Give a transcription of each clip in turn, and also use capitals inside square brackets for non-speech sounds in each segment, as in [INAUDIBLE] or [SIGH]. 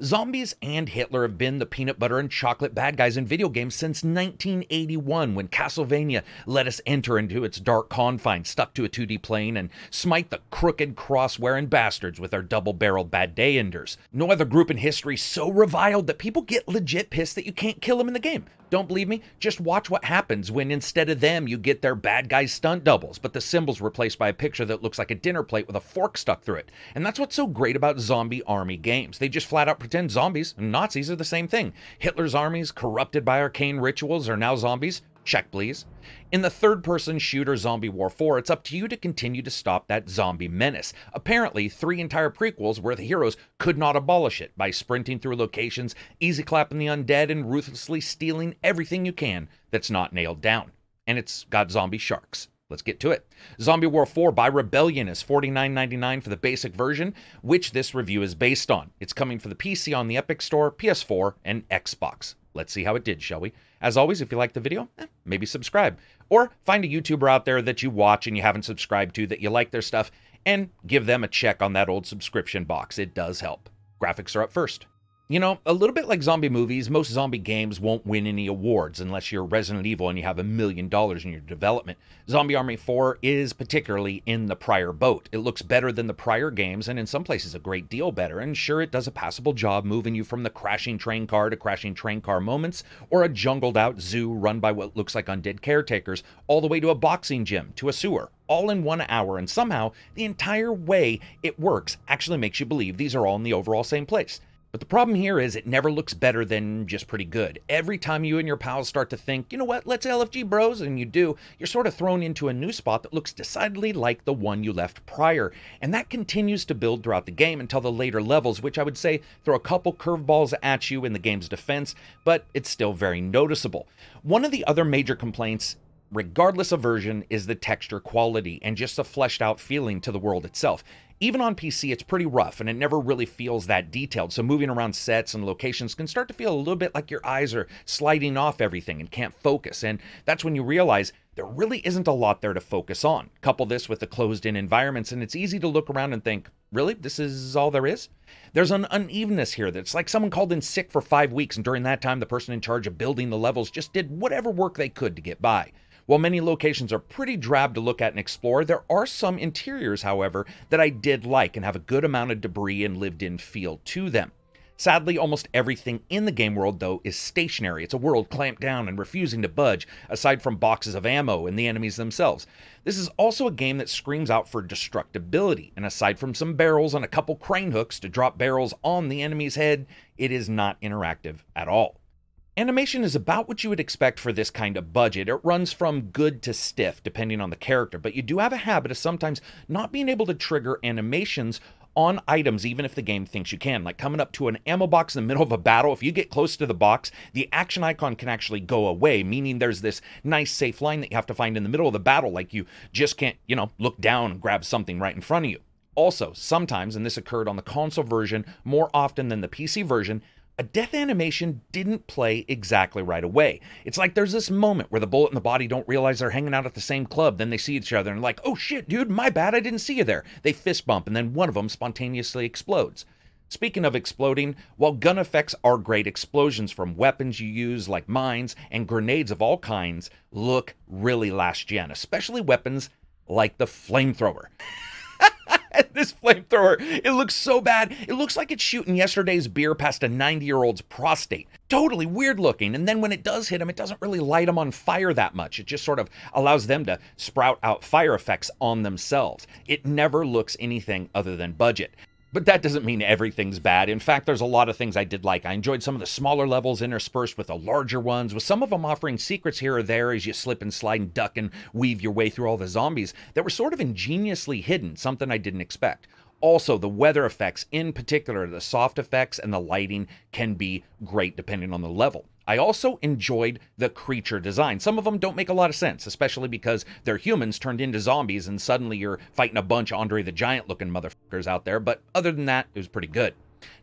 Zombies and Hitler have been the peanut butter and chocolate bad guys in video games since 1981 when Castlevania let us enter into its dark confines, stuck to a 2D plane, and smite the crooked cross wearing bastards with their double barreled bad day enders. No other group in history so reviled that people get legit pissed that you can't kill them in the game. Don't believe me? Just watch what happens when instead of them, you get their bad guys stunt doubles, but the symbol's replaced by a picture that looks like a dinner plate with a fork stuck through it. And that's what's so great about zombie army games. They just flat out pretend zombies and Nazis are the same thing. Hitler's armies, corrupted by arcane rituals, are now zombies. Check, please. In the third person shooter Zombie War 4, it's up to you to continue to stop that zombie menace. Apparently, three entire prequels where the heroes could not abolish it by sprinting through locations, easy clapping the undead, and ruthlessly stealing everything you can that's not nailed down. And it's got zombie sharks. Let's get to it. Zombie War 4 by Rebellion is $49.99 for the basic version, which this review is based on. It's coming for the PC on the Epic Store, PS4, and Xbox. Let's see how it did, shall we? As always, if you like the video, eh, maybe subscribe. Or find a YouTuber out there that you watch and you haven't subscribed to that you like their stuff and give them a check on that old subscription box. It does help. Graphics are up first. You know, a little bit like zombie movies, most zombie games won't win any awards unless you're Resident Evil and you have a million dollars in your development. Zombie Army 4 is particularly in the prior boat. It looks better than the prior games and in some places a great deal better. And sure, it does a passable job moving you from the crashing train car to crashing train car moments or a jungled out zoo run by what looks like undead caretakers all the way to a boxing gym to a sewer all in one hour, and somehow the entire way it works actually makes you believe these are all in the overall same place. But the problem here is it never looks better than just pretty good. Every time you and your pals start to think, you know what, let's LFG bros, and you do, you're sort of thrown into a new spot that looks decidedly like the one you left prior. And that continues to build throughout the game until the later levels, which I would say throw a couple curveballs at you in the game's defense, but it's still very noticeable. One of the other major complaints regardless of version, is the texture quality and just the fleshed out feeling to the world itself. Even on PC, it's pretty rough and it never really feels that detailed. So moving around sets and locations can start to feel a little bit like your eyes are sliding off everything and can't focus. And that's when you realize there really isn't a lot there to focus on. Couple this with the closed in environments, and it's easy to look around and think, really, this is all there is? There's an unevenness here that's like someone called in sick for five weeks, and during that time, the person in charge of building the levels just did whatever work they could to get by. While many locations are pretty drab to look at and explore, there are some interiors, however, that I did like and have a good amount of debris and lived in feel to them. Sadly, almost everything in the game world, though, is stationary. It's a world clamped down and refusing to budge, aside from boxes of ammo and the enemies themselves. This is also a game that screams out for destructibility, and aside from some barrels and a couple crane hooks to drop barrels on the enemy's head, it is not interactive at all. Animation is about what you would expect for this kind of budget. It runs from good to stiff, depending on the character, but you do have a habit of sometimes not being able to trigger animations on items, even if the game thinks you can. Like coming up to an ammo box in the middle of a battle, if you get close to the box, the action icon can actually go away, meaning there's this nice safe line that you have to find in the middle of the battle. Like you just can't, you know, look down and grab something right in front of you. Also, sometimes, and this occurred on the console version more often than the PC version, a death animation didn't play exactly right away. It's like there's this moment where the bullet and the body don't realize they're hanging out at the same club. Then they see each other and like, oh shit, dude, my bad, I didn't see you there. They fist bump and then one of them spontaneously explodes. Speaking of exploding, while gun effects are great, explosions from weapons you use like mines and grenades of all kinds look really last gen, especially weapons like the flamethrower. [LAUGHS] this flamethrower, it looks so bad. It looks like it's shooting yesterday's beer past a 90 year old's prostate. Totally weird looking. And then when it does hit them, it doesn't really light them on fire that much. It just sort of allows them to sprout out fire effects on themselves. It never looks anything other than budget. But that doesn't mean everything's bad. In fact, there's a lot of things I did like. I enjoyed some of the smaller levels interspersed with the larger ones, with some of them offering secrets here or there as you slip and slide and duck and weave your way through all the zombies that were sort of ingeniously hidden, something I didn't expect. Also, the weather effects, in particular, the soft effects and the lighting, can be great depending on the level. I also enjoyed the creature design. Some of them don't make a lot of sense, especially because they're humans turned into zombies and suddenly you're fighting a bunch of Andre the Giant looking motherfuckers out there, but other than that, it was pretty good.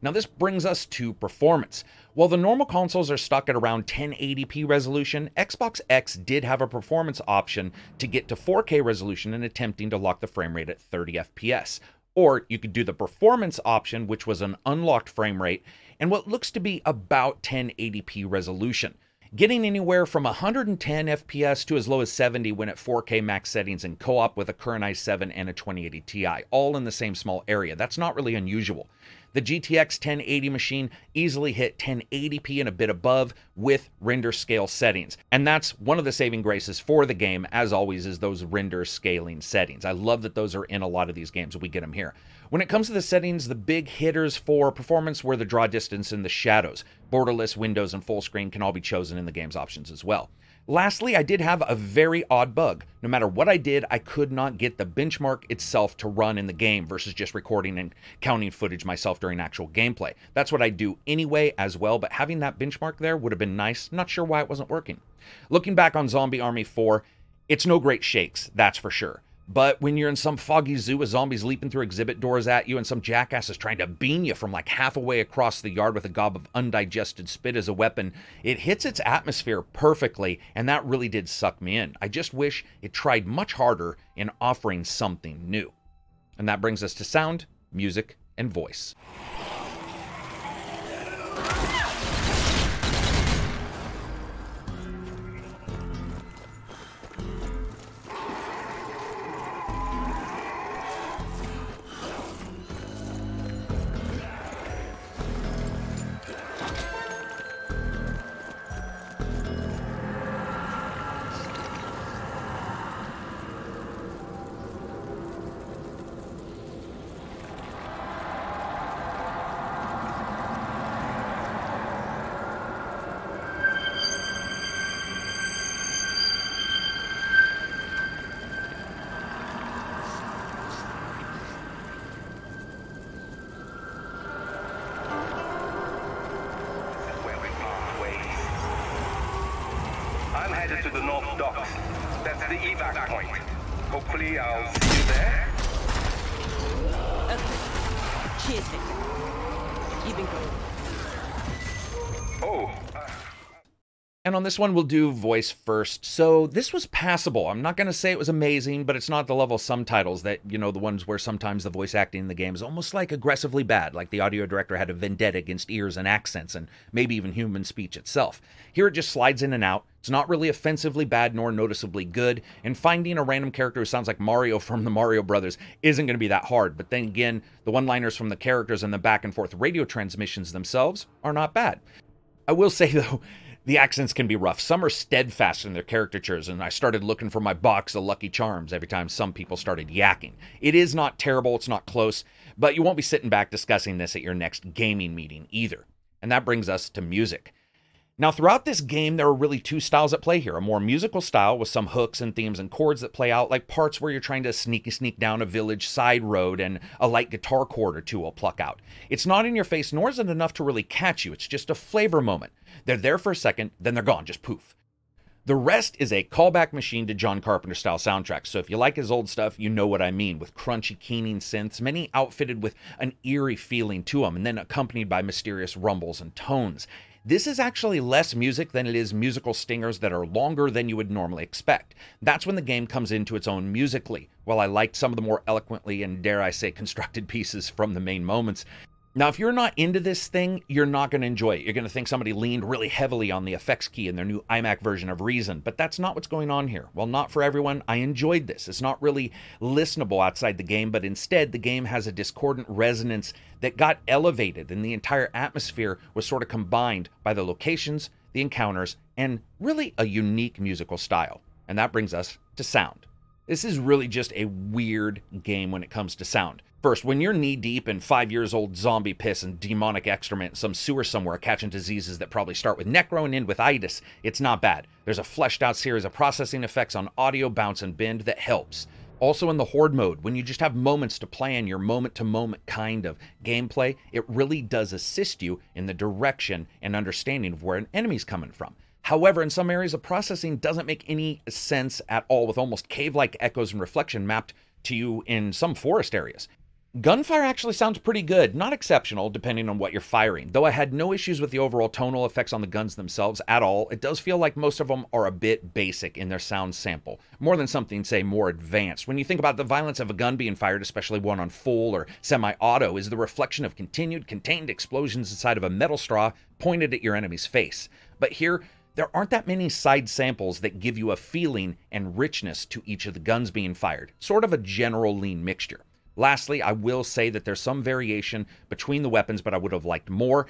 Now, this brings us to performance. While the normal consoles are stuck at around 1080p resolution, Xbox X did have a performance option to get to 4K resolution and attempting to lock the frame rate at 30 FPS. Or you could do the performance option, which was an unlocked frame rate and what looks to be about 1080p resolution getting anywhere from 110 FPS to as low as 70 when at 4K max settings in co op with a current i7 and a 2080 Ti, all in the same small area. That's not really unusual. The GTX 1080 machine easily hit 1080p and a bit above with render scale settings. And that's one of the saving graces for the game, as always, is those render scaling settings. I love that those are in a lot of these games. We get them here. When it comes to the settings, the big hitters for performance were the draw distance and the shadows. Borderless, windows, and full screen can all be chosen in the game's options as well. Lastly, I did have a very odd bug. No matter what I did, I could not get the benchmark itself to run in the game versus just recording and counting footage myself during actual gameplay. That's what I do anyway as well, but having that benchmark there would have been nice. Not sure why it wasn't working. Looking back on Zombie Army 4, it's no great shakes, that's for sure. But when you're in some foggy zoo with zombies leaping through exhibit doors at you and some jackass is trying to beam you from like half a way across the yard with a gob of undigested spit as a weapon, it hits its atmosphere perfectly, and that really did suck me in. I just wish it tried much harder in offering something new. And that brings us to sound, music, and voice. Docks. That's the evac point. Hopefully I'll see you there. Okay. Cheers, Victor. You've been. Oh, And on this one, we'll do voice first. So this was passable. I'm not going to say it was amazing, but it's not the level some titles that, you know, the ones where sometimes the voice acting in the game is almost like aggressively bad, like the audio director had a vendetta against ears and accents and maybe even human speech itself. Here it just slides in and out. It's not really offensively bad nor noticeably good, and finding a random character who sounds like Mario [LAUGHS] from the Mario Brothers isn't going to be that hard. But then again, the one liners from the characters and the back and forth radio transmissions themselves are not bad. I will [LAUGHS] say, though, the accents can be rough. Some are steadfast in their caricatures, and I started looking for my box of Lucky Charms every time some people started yakking. It is not terrible, it's not close, but you won't be sitting back discussing this at your next gaming meeting either. And that brings us to music. Now, throughout this game, there are really two styles at play here a more musical style with some hooks and themes and chords that play out, like parts where you're trying to sneaky sneak down a village side road and a light guitar chord or two will pluck out. It's not in your face, nor is it enough to really catch you. It's just a flavor moment. They're there for a second, then they're gone, just poof. The rest is a callback machine to John Carpenter style soundtracks. So if you like his old stuff, you know what I mean with crunchy, keening synths, many outfitted with an eerie feeling to them, and then accompanied by mysterious rumbles and tones. This is actually less music than it is musical stingers that are longer than you would normally expect. That's when the game comes into its own musically. While I liked some of the more eloquently and dare I say constructed [LAUGHS] pieces from the main moments, now, if you're not into this thing, you're not going to enjoy it. You're going to think somebody leaned really heavily on the effects key in their new iMac version of Reason, but that's not what's going on here. Well, not for everyone. I enjoyed this. It's not really listenable outside the game, but instead, the game has a discordant resonance that got elevated, and the entire atmosphere was sort of combined by the locations, the encounters, and really a unique musical style. And that brings us to sound. This is really just a weird game when it comes to sound. First, when you're knee deep in five years old zombie piss and demonic excrement some sewer somewhere catching diseases that probably start with necro and end with itis, it's not bad. There's a fleshed out series of processing effects on audio, bounce, and bend that helps. Also, in the horde mode, when you just have moments to plan your moment to moment kind of gameplay, it really does assist you in the direction and understanding of where an enemy's coming from. However, in some areas, the processing doesn't make any sense at all, with almost cave like echoes and reflection mapped to you in some forest areas. Gunfire actually sounds pretty good, not exceptional depending on what you're firing. Though I had no issues with the overall tonal effects on the guns themselves at all, it does feel like most of them are a bit basic in their sound sample, more than something, say, more advanced. When you think about the violence of a gun being fired, especially one on full or semi auto, is the reflection of continued contained explosions inside of a metal straw pointed at your enemy's face. But here, there aren't that many side samples that give you a feeling and richness to each of the guns being fired, sort of a general lean mixture. Lastly, I will say that there's some variation between the weapons, but I would have liked more.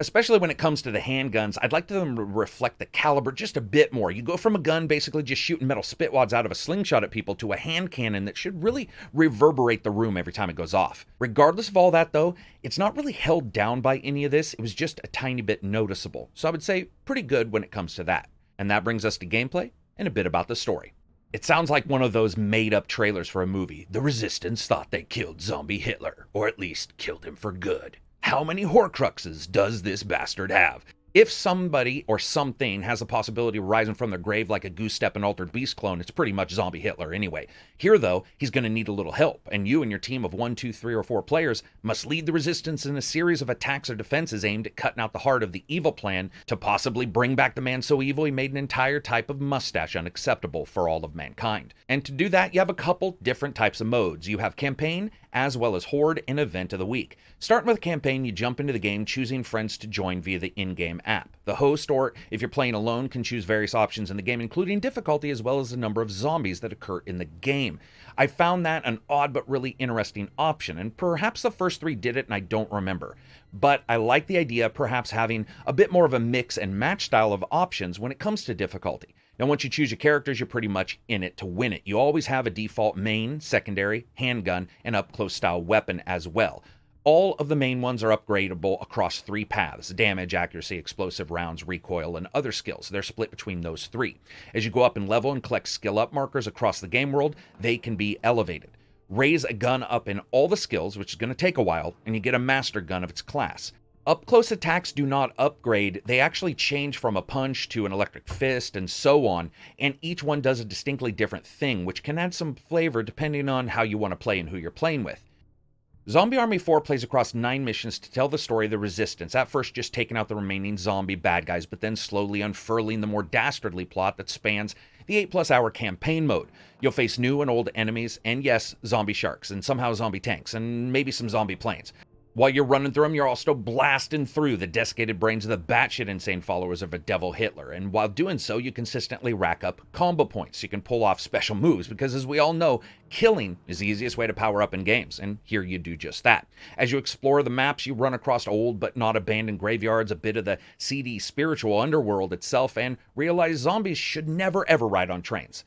Especially when it comes to the handguns, I'd like them to reflect the caliber just a bit more. You go from a gun basically just shooting metal spitwads out of a slingshot at people to a hand cannon that should really reverberate the room every time it goes off. Regardless of all that, though, it's not really held down by any of this. It was just a tiny bit noticeable. So I would say pretty good when it comes to that. And that brings us to gameplay and a bit about the story. It sounds like one of those made up trailers for a movie. The Resistance thought they killed Zombie Hitler, or at least killed him for good. How many Horcruxes does this bastard have? If somebody or something has a possibility of rising from their grave like a goose step and altered beast clone, it's pretty much zombie Hitler anyway. Here, though, he's going to need a little help, and you and your team of one, two, three, or four players must lead the resistance in a series of attacks or defenses aimed at cutting out the heart of the evil plan to possibly bring back the man so evil he made an entire type of mustache unacceptable for all of mankind. And to do that, you have a couple different types of modes. You have campaign, as well as horde and event of the week. Starting with campaign, you jump into the game choosing friends to join via the in-game app. The host, or if you're playing alone, can choose various options in the game, including difficulty as well as the number of zombies that occur in the game. I found that an odd but really interesting option, and perhaps the first three did it and I don't remember. But I like the idea of perhaps having a bit more of a mix and match style of options when it comes to difficulty. Now, once you choose your characters, you're pretty much in it to win it. You always have a default main, secondary, handgun, and up close style weapon as well. All of the main ones are upgradable across three paths damage, accuracy, explosive rounds, recoil, and other skills. They're split between those three. As you go up in level and collect skill up markers across the game world, they can be elevated. Raise a gun up in all the skills, which is going to take a while, and you get a master gun of its class. Up close attacks do not upgrade, they actually change from a punch to an electric fist and so on, and each one does a distinctly different thing, which can add some flavor depending on how you want to play and who you're playing with. Zombie Army 4 plays across nine missions to tell the story of the Resistance, at first just taking out the remaining zombie bad guys, but then slowly unfurling the more dastardly plot that spans the 8 plus hour campaign mode. You'll face new and old enemies, and yes, zombie sharks, and somehow zombie tanks, and maybe some zombie planes. While you're running through them, you're also blasting through the desiccated brains of the batshit insane followers of a devil Hitler. And while doing so, you consistently rack up combo points. You can pull off special moves because, as we all know, killing is the easiest way to power up in games. And here you do just that. As you explore the maps, you run across old but not abandoned graveyards, a bit of the seedy spiritual underworld itself, and realize zombies should never ever ride on trains,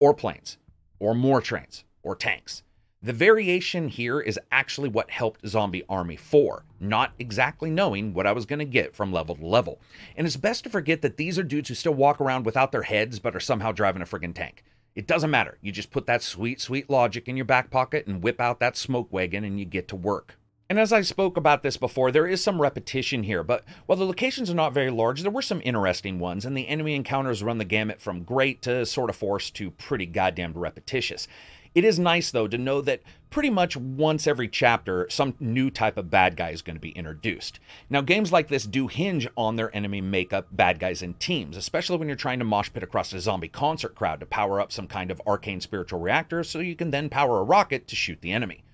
or planes, or more trains, or tanks. The variation here is actually what helped Zombie Army 4, not exactly knowing what I was going to get from level to level. And it's best to forget that these are dudes who still walk around without their heads but are somehow driving a friggin' tank. It doesn't matter. You just put that sweet, sweet logic in your back pocket and whip out that smoke wagon and you get to work. And as I spoke about this before, there is some repetition here, but while the locations are not very large, there were some interesting ones, and the enemy encounters run the gamut from great to sort of forced to pretty goddamn repetitious. It is nice, though, to know that pretty much once every chapter, some new type of bad guy is going to be introduced. Now, games like this do hinge on their enemy makeup, bad guys, and teams, especially when you're trying to mosh pit across a zombie concert crowd to power up some kind of arcane spiritual reactor so you can then power a rocket to shoot the enemy.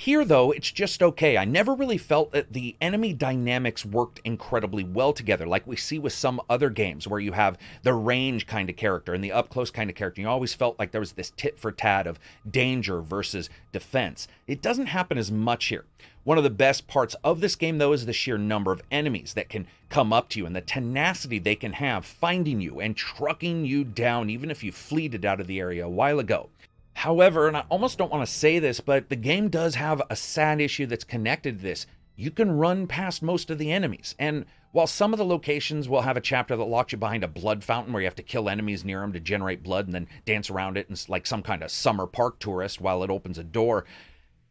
Here, though, it's just okay. I never really felt that the enemy dynamics worked incredibly well together, like we see with some other games where you have the range kind of character and the up close kind of character. You always felt like there was this tit for tat of danger versus defense. It doesn't happen as much here. One of the best parts of this game, though, is the sheer number of enemies that can come up to you and the tenacity they can have finding you and trucking you down, even if you fleeted out of the area a while ago. However, and I almost don't want to say this, but the game does have a sad issue that's connected to this. You can run past most of the enemies. And while some of the locations will have a chapter that locks you behind a blood fountain where you have to kill enemies near them to generate blood and then dance around it and like some kind of summer park tourist while it opens a door,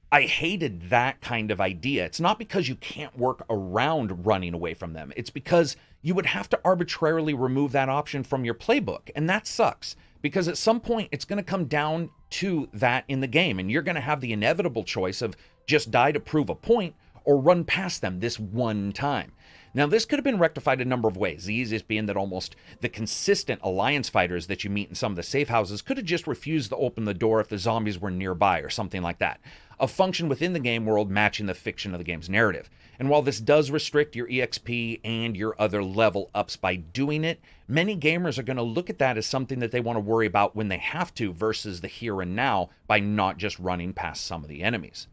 I hated that kind of idea. It's not because you can't work around running away from them. It's because you would have to arbitrarily remove that option from your playbook. And that sucks because at some point it's going to come down to that in the game and you're going to have the inevitable choice of Just die to prove a point or run past them this one time. Now, this could have been rectified a number of ways, the easiest being that almost the consistent alliance fighters that you meet in some of the safe houses could have just refused to open the door if the zombies were nearby or something like that. A function within the game world matching the fiction of the game's narrative. And while this does restrict your EXP and your other level ups by doing it, many gamers are going to look at that as something that they want to worry about when they have to versus the here and now by not just running past some of the enemies.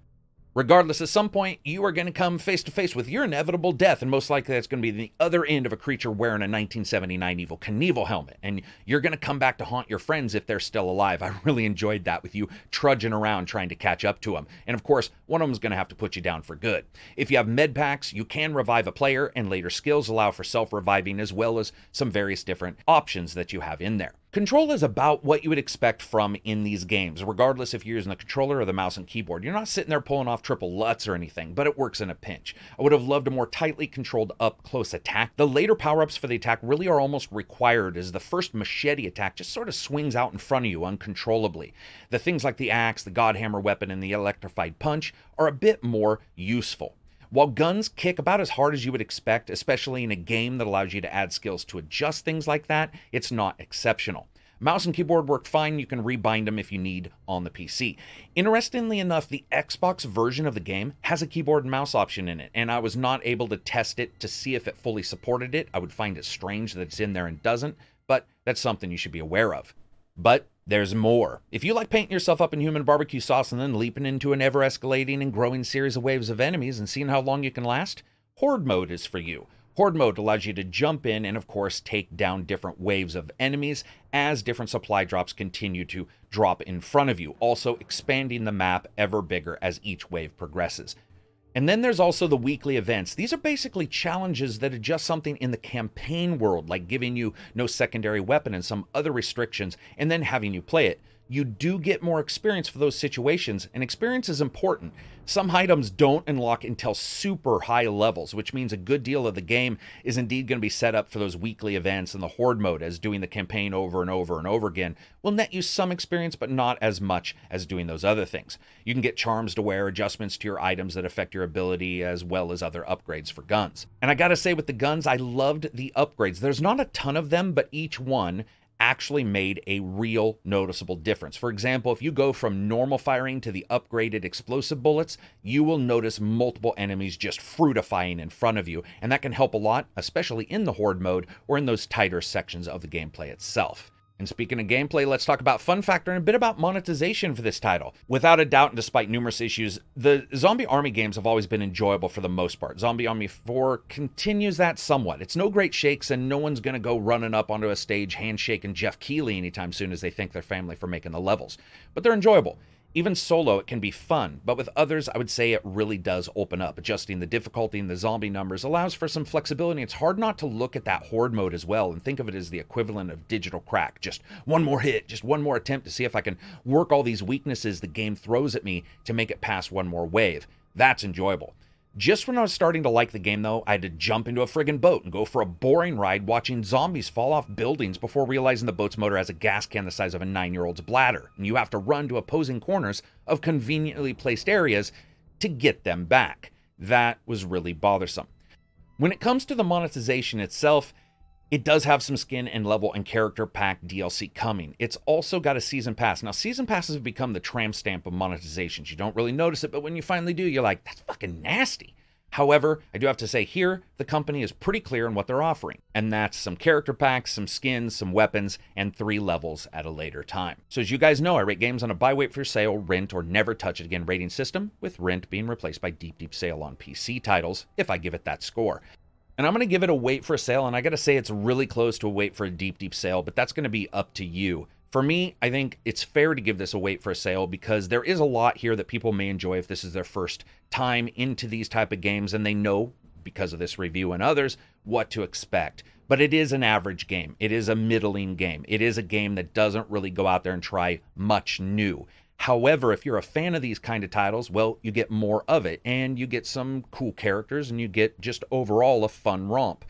Regardless, at some point, you are going to come face to face with your inevitable death, and most likely that's going to be the other end of a creature wearing a 1979 Evel Knievel helmet. And you're going to come back to haunt your friends if they're still alive. I really enjoyed that with you trudging around trying to catch up to them. And of course, one of them is going to have to put you down for good. If you have med packs, you can revive a player, and later skills allow for self reviving as well as some various different options that you have in there. Control is about what you would expect from in these games, regardless if you're using the controller or the mouse and keyboard. You're not sitting there pulling off triple Lutz or anything, but it works in a pinch. I would have loved a more tightly controlled up close attack. The later power ups for the attack really are almost required, as the first machete attack just sort of swings out in front of you uncontrollably. The things like the axe, the Godhammer weapon, and the electrified punch are a bit more useful. While guns kick about as hard as you would expect, especially in a game that allows you to add skills to adjust things like that, it's not exceptional. Mouse and keyboard work fine. You can rebind them if you need on the PC. Interestingly enough, the Xbox version of the game has a keyboard and mouse option in it, and I was not able to test it to see if it fully supported it. I would find it strange that it's in there and doesn't, but that's something you should be aware of. But there's more. If you like painting yourself up in human barbecue sauce and then leaping into an ever escalating and growing series of waves of enemies and seeing how long you can last, Horde mode is for you. Horde mode allows you to jump in and, of course, take down different waves of enemies as different supply drops continue to drop in front of you, also expanding the map ever bigger as each wave progresses. And then there's also the weekly events. These are basically challenges that adjust something in the campaign world, like giving you no secondary weapon and some other restrictions, and then having you play it. You do get more experience for those situations, and experience is important. Some items don't unlock until super high levels, which means a good deal of the game is indeed going to be set up for those weekly events and the horde mode, as doing the campaign over and over and over again will net you some experience, but not as much as doing those other things. You can get charms to wear, adjustments to your items that affect your ability, as well as other upgrades for guns. And I gotta say, with the guns, I loved the upgrades. There's not a ton of them, but each one actually made a real noticeable difference. For example, if you go from normal firing to the upgraded explosive bullets, you will notice multiple enemies just fruitifying in front of you, and that can help a lot, especially in the horde mode or in those tighter sections of the gameplay itself. And speaking of gameplay, let's talk about fun factor and a bit about monetization for this title. Without a doubt, and despite numerous issues, the Zombie Army games have always been enjoyable for the most part. Zombie Army 4 continues that somewhat. It's no great shakes, and no one's going to go running up onto a stage handshaking Geoff Keighley anytime soon as they thank their family for making the levels. But they're enjoyable. Even solo, it can be fun, but with others, I would say it really does open up. Adjusting the difficulty and the zombie numbers allows for some flexibility. It's hard not to look at that horde mode as well and think of it as the equivalent of digital crack. Just one more hit, just one more attempt to see if I can work all these weaknesses the game throws at me to make it past one more wave. That's enjoyable. Just when I was starting to like the game, though, I had to jump into a friggin' boat and go for a boring ride watching zombies fall off buildings before realizing the boat's motor has a gas can the size of a nine year old's bladder, and you have to run to opposing corners of conveniently placed areas to get them back. That was really bothersome. When it comes to the monetization itself, it does have some skin and level and character pack DLC coming. It's also got a season pass. Now, season passes have become the tramp stamp of monetizations. You don't really notice it, but when you finally do, you're like, that's fucking nasty. However, I do have to say here, the company is pretty clear on what they're offering, and that's some character packs, some skins, some weapons, and three levels at a later time. So, as you guys know, I rate games on a buy, wait for sale, rent, or never touch it again rating system, with rent being replaced by deep, deep sale on PC titles if I give it that score. And I'm going to give it a wait for a sale. And I got to say, it's really close to a wait for a deep, deep sale, but that's going to be up to you. For me, I think it's fair to give this a wait for a sale because there is a lot here that people may enjoy if this is their first time into these type of games and they know because of this review and others what to expect. But it is an average game. It is a middling game. It is a game that doesn't really go out there and try much new. However, if you're a fan of these kind of titles, well, you get more of it and you get some cool characters and you get just overall a fun romp.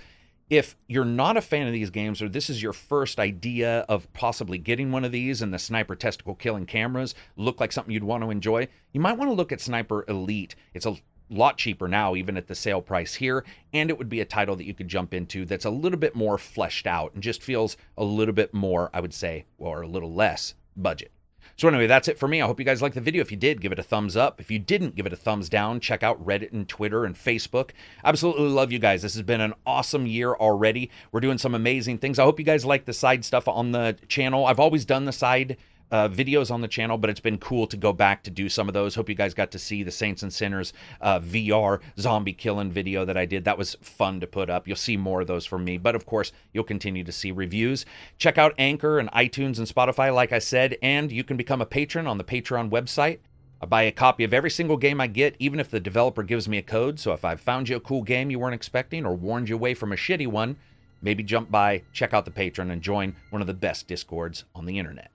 if you're not a fan of these games or this is your first idea of possibly getting one of these and the sniper testicle killing cameras look like something you'd want to enjoy, you might want to look at Sniper Elite. It's a lot cheaper now, even at the sale price here, and it would be a title that you could jump into that's a little bit more fleshed out and just feels a little bit more, I would say, or a little less budget. So anyway, that's it for me. I hope you guys liked the video. If you did, give it a thumbs up. If you didn't, give it a thumbs down. Check out Reddit and Twitter and Facebook. Absolutely love you guys. This has been an awesome year already. We're doing some amazing things. I hope you guys like the side stuff on the channel. I've always done the side uh, videos on the channel, but it's been cool to go back to do some of those. Hope you guys got to see the Saints and Sinners uh, VR zombie killing video that I did. That was fun to put up. You'll see more of those from me, but of course, you'll continue to see reviews. Check out Anchor and iTunes and Spotify, like I said, and you can become a patron on the Patreon website. I buy a copy of every single game I get, even if the developer gives me a code. So if I've found you a cool game you weren't expecting or warned you away from a shitty one, maybe jump by, check out the Patreon, and join one of the best Discords on the internet.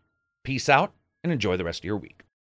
Peace out and enjoy the rest of your week.